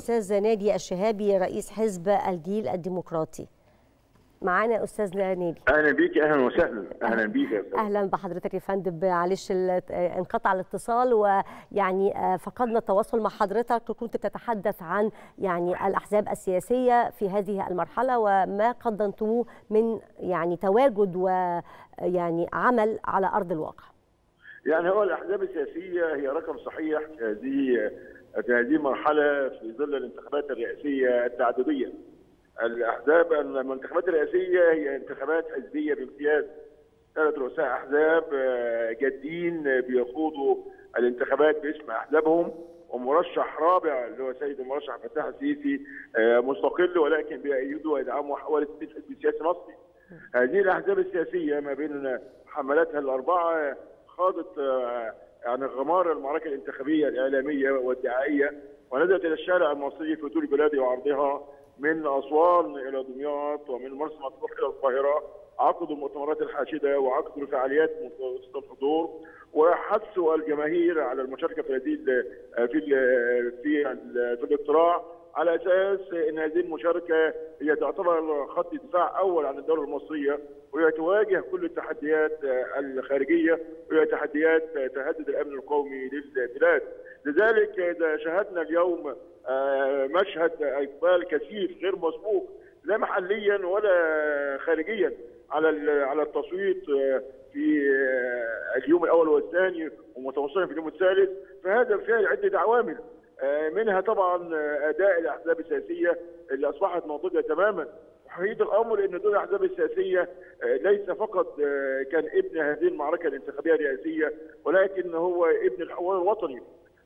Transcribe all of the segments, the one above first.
أستاذ نادي الشهابي رئيس حزب الجيل الديمقراطي. معانا أستاذ نادي أهلا بيك أهلا وسهلا. أهلا بيك أستاذ. أهلا بحضرتك يا فندم. معلش انقطع الاتصال ويعني آه، فقدنا التواصل مع حضرتك. كنت بتتحدث عن يعني الأحزاب السياسية في هذه المرحلة وما قدمتموه من يعني تواجد ويعني عمل على أرض الواقع. يعني هو الأحزاب السياسية هي رقم صحيح. هذه في هذه المرحله في ظل الانتخابات الرئاسية التعددية. الأحزاب الانتخابات الرئاسية هي انتخابات حزبية بامتياز. ثلاث رؤساء أحزاب آه، جادين بيخوضوا الانتخابات باسم أحزابهم ومرشح رابع اللي هو سيد المرشح فتاح السيسي آه، مستقل ولكن بيأيده ويدعمه حوالي 60 حزب سياسي مصري. هذه الأحزاب السياسية ما بين حملاتها الأربعة خاضت آه، يعني غمار المعركة الانتخابية الإعلامية والدعائية ونزلت إلى الشارع المصري في طول البلاد وعرضها من أسوان إلى دمياط ومن مرسى مطروح إلى القاهرة عقدوا المؤتمرات الحاشدة وعقدوا فعاليات متوسطه الحضور وحثوا الجماهير على المشاركة في في في الاقتراع على أساس إن هذه المشاركة هي تعتبر خط دفاع أول عن الدولة المصريه وهي تواجه كل التحديات الخارجية وهي تحديات تهدد الأمن القومي للبلاد. لذلك إذا شاهدنا اليوم آه، مشهد إقبال كثيف غير مسبوق لا محليا ولا خارجيا على على التصويت آه، في آه، اليوم الأول والثاني ومتوسطا في اليوم الثالث فهذا فعل عدة عوامل. منها طبعا آه، أداء الأحزاب السياسية اللي أصبحت ناضجه تماما. حقيقه الأمر إن دور الأحزاب السياسية آه، ليس فقط آه، كان ابن هذه المعركة الانتخابية الرئاسية ولكن هو ابن الحوار الوطني.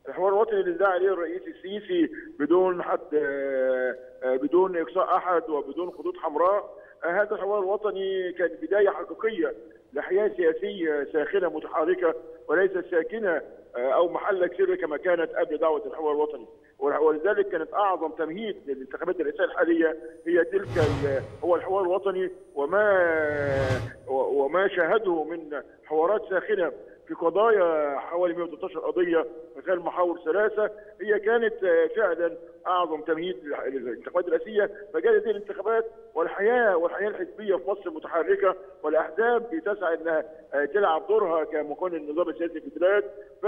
الحوار الوطني اللي ادعى عليه الرئيس السيسي بدون حد آه، آه، بدون إقصاء أحد وبدون خطوط حمراء. آه، هذا الحوار الوطني كان بداية حقيقية لحياة سياسيه ساخنة متحركة وليست ساكنة آه، أو محلك سر كما كانت قبل دعوة الحوار الوطني. ولذلك كانت أعظم تمهيد للانتخابات الرئاسية الحالية هي تلك هو الحوار الوطني وما وما شاهده من حوارات ساخنة. في قضايا حوالي 113 قضية خلال محاور ثلاثة هي كانت آه، فعلا أعظم تمهيد للانتخابات الرئاسية فجاءت هذه الانتخابات والحياة والحياة الحزبية في مصر متحركة والأحزاب بتسعى إنها آه، تلعب دورها كمكون النظام السياسي في البلاد ف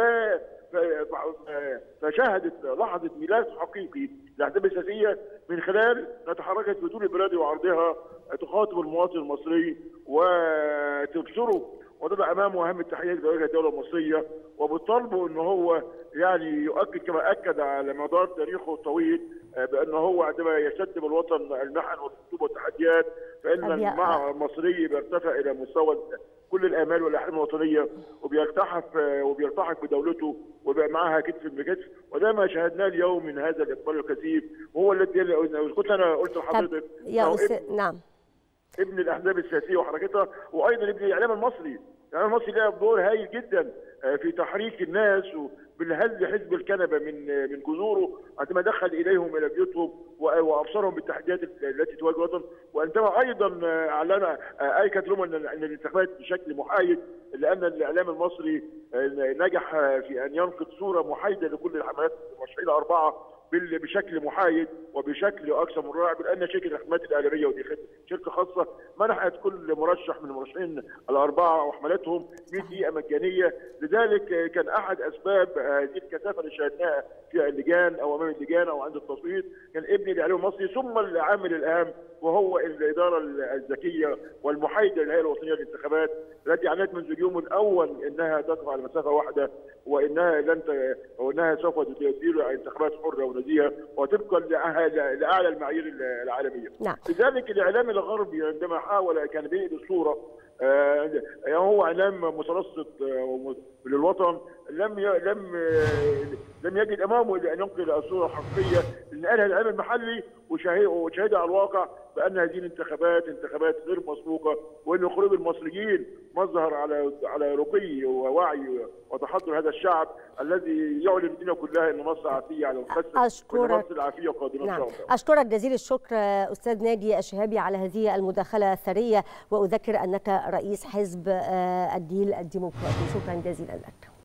فشهدت لحظة ميلاد حقيقي للأحزاب السياسية من خلال تحركت في طول البلاد وعرضها تخاطب المواطن المصري وتبصره. وتضع امامه اهم التحديات اللي بتواجهها الدولة المصرية وبتطالبه إن هو يعني يؤكد كما أكد على مدار تاريخه الطويل آه، بأن هو عندما يشتم الوطن المحن والخطوب والتحديات فإن المع المصري بيرتفع إلى مستوى كل الامال والأحلام الوطنية وبيلتحف آه، وبيلتحق بدولته وبقى معها كتف بكتف. وده ما شاهدناه اليوم من هذا الإقبال الكثيف وهو الذي كنت أنا قلت لحضرتك يا أستاذ نعم. ابن الأحزاب السياسية وحركتها وأيضا ابن الإعلام المصري، الإعلام المصري لعب دور هايل جدا آه، في تحريك الناس وبالهز حزب الكنبة من من جذوره عندما دخل إليهم إلى بيوتهم وأبصرهم بالتحديات التي تواجه الوطن وعندما أيضا أعلن اكد لهم أن أن الانتخابات بشكل محايد لأن الإعلام المصري نجح في أن ينقد صورة محايدة لكل الحملات المرشحين الأربعة بشكل محايد وبشكل أكثر من رائع بأن شركة الخدمات الإعلامية ودي شركة خاصة منحت كل مرشح من المرشحين الأربعة وحملاتهم 100 دقيقة مجانية لذلك كان أحد أسباب هذه الكثافة اللي شاهدناها في اللجان أو أمام اللجان أو عند التصويت كان ابن الاعلام المصري ثم العامل الاهم وهو الإدارة الذكية والمحايدة للهيئه الوطنية للانتخابات التي أعلنت منذ اليوم الأول إنها تقف على مسافة واحدة وإنها لن ت... وإنها سوف تدير انتخابات حرة ونزيهة وطبقا لاعلى المعايير العالمية. نعم لذلك الإعلام الغربي عندما حاول كان بيئه الصورة آه، هو إعلام مترصد آه، للوطن لم ي... لم آه، لم يجد إمامه إلا أن ينقل الصورة الحقيقية اللي قالها الاعلام المحلي وشاهدها على الواقع بأن هذه الانتخابات انتخابات غير مسبوقة وإن خروج المصريين مظهر على على رقي ووعي وتحضر هذا الشعب الذي يعلن الدنيا كلها إن مصر عافية على الخسر أشكرك. وإن مصر عافيه قادمة نعم. أشكرك جزيل الشكر أستاذ نادي الشهابي على هذه المداخلة الثرية وأذكر أنك رئيس حزب آه، الجيل الديمقراطي. شكرا جزيلا لك.